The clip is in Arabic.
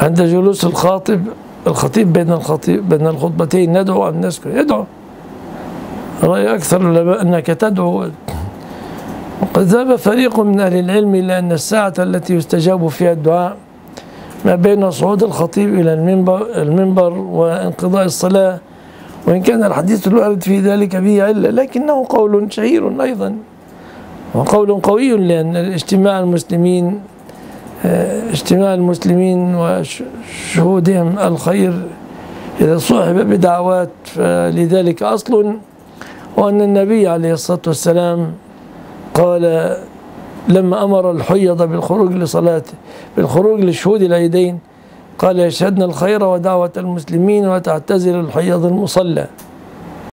عند جلوس الخاطب الخطيب بين الخطيب بين الخطبتين ندعو أم نسكت يدعو رأي أكثر العلماء أنك تدعو. وقد ذهب فريق من أهل العلم إلى أن الساعة التي يستجاب فيها الدعاء ما بين صعود الخطيب إلى المنبر, المنبر وانقضاء الصلاة وإن كان الحديث الوارد في ذلك به علة لكنه قول شهير أيضا وقول قوي لأن اجتماع المسلمين اجتماع المسلمين وشهودهم الخير إذا صحب بدعوات فلذلك أصل وأن النبي عليه الصلاة والسلام قال لما أمر الحيض بالخروج لصلاته بالخروج لشهود العيدين قال يشهدن الخير ودعوة المسلمين وتعتزل الحيض المصلى.